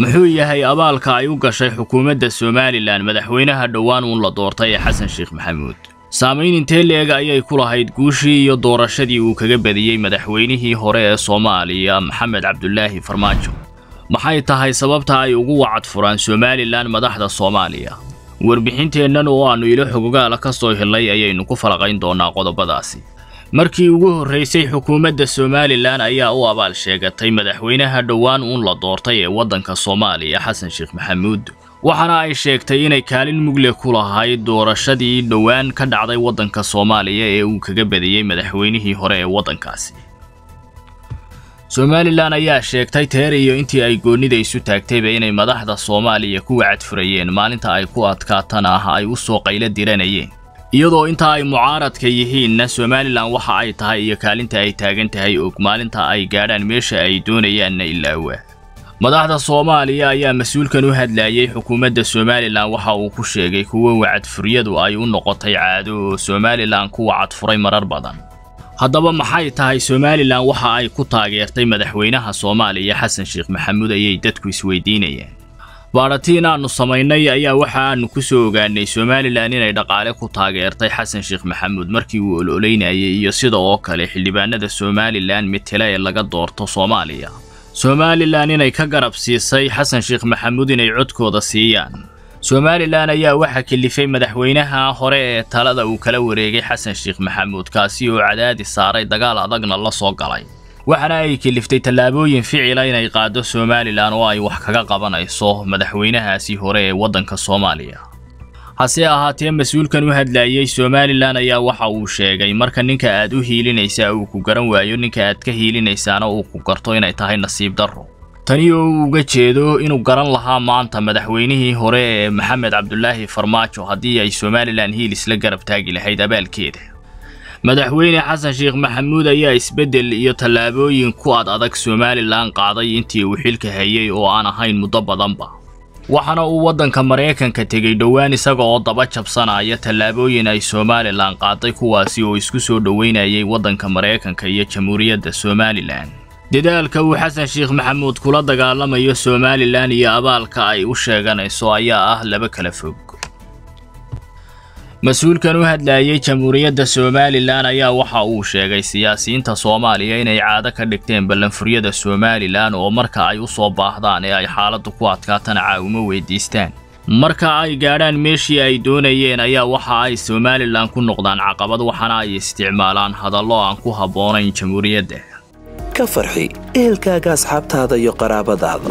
muxuu yahay abaalka ay u gashay xukuumadda somalilan madaxweynaha dhowaan uun la doortay ee xasan sheekh maxamuud. Saamayn intee leeg ayay ku lahayd guushii iyo doorashadii uu kaga badiyey madaxweynihii hore ee soomaaliya maxamed cabdulaahi farmaajo. Maxay tahay sababta ay ugu wacad furaan somalilan madaxda soomaaliya? Warbixinteennan oo aannu ilo xogogaala ka soo helnay ayaynu ku falaqayn doonnaa qodobadaasi markii ugu horraysay xukuumadda somalilan ayaa u abaal sheegatay madaxweynaha dhowaan uun la doortay ee waddanka soomaaliya xasan sheekh maxamuud. Waxaana ay sheegtay inay kaalin mugle ku lahayd doorashadii dhowaan ka dhacday waddanka soomaaliya ee uu kaga badiyey madaxweynihii hore ee waddankaasi. Somalilan ayaa sheegtay teer iyo intii ay goonnida isu taagtayba inay madaxda soomaaliya ku wacadfurayeen maalinta ay ku adkaatana ah ay u soo qaylo diranayeen iyadoo inta ay mucaaradka yihiinna somalilan waxa ay tahay iyo kaalinta ay taagan tahay og maalinta ay gaadhaan meesha ay doonayaanna ilaawa madaxda soomaaliya ayaa mas'uulkan u hadlayay xukuumadda somalilan waxa uu ku sheegay kuwo wacadfuryadu ay u noqotay caado oo somalilan ku wacadfuray marar badan. Haddaba maxay tahay somalilan waxa ay ku taageertay madaxweynaha soomaaliya xasan sheekh maxamuud ayay dadku isweydiinayaan baadhatiin aannu samaynay ayaa waxa aannu ku soo ogaanay somalilan inay dhaqaale ku taageertay xasan sheekh maxamuud markii uu ololeynayay iyo sida oo kale xildhibaanada somalilan metela ee laga doorto soomaaliya. Somalilan inay ka garab siisay xasan sheekh maxamuud inay codkooda siiyaan. Somalilan ayaa waxaa kelifay madaxweynaha hore ee talada uu kala wareegay xasan sheekh maxamuud kaasi oo cadaadis saaray dagaal adagna la soo galay waxaana ay keliftay tallaabooyin ficila inay qaado somalilan oo ay wax kaga qabanayso madaxweynahaasi hore ee waddanka soomaaliya. Hase ahaatee mas'uulkan u hadlayey somalilan ayaa waxa uu sheegay marka ninka aad u hiilinaysaa uu ku garan waayo. Ninka aad ka hiilinaysaana uu ku garto inay tahay nasiib darro. Tani oo uu uga jeedo inuu garan lahaa maanta madaxweynihii hore ee maxamed cabdulaahi farmaajo haddii ay somalilan hiil isla garab taagi lahayd abaalkeeda madaxweyne xasan sheekh maxamuud ayaa isbeddel iyo tallaabooyin ku ad adag somalilan qaaday intii uu xilka hayay oo aan ahayn muddo badanba. Waxaana uu waddanka maraykanka tegey dhowaan isaga oo daba jabsanaya tallaabooyin ay somalilan qaaday kuwaasi oo isku soo dhoweynayay waddanka maraykanka iyo jamhuuriyadda somalilan dadaalka uu xasan sheekh maxamuud kula dagaalamayo somalilan iyo abaalka ay u sheeganayso ayaa ah laba kala fog mas'uulkan u hadlayay jamhuuriyadda somalilan ayaa waxa uu sheegay siyaasiyiinta soomaaliya inay caado ka dhigteen ballanfuryada somalilan oo marka ay u soo baahdaan ee ay xaaladdu ku adkaatana caawimo weydiistaan. Marka ay gaadhaan meeshii ay doonayeen ayaa waxa ay somalilan ku noqdaan caqabad waxaana ay isticmaalaan hadallo aan ku habboonayn jamhuuriyadda. Ka farxi ehelkaaga asxaabtaada iyo qaraabadaada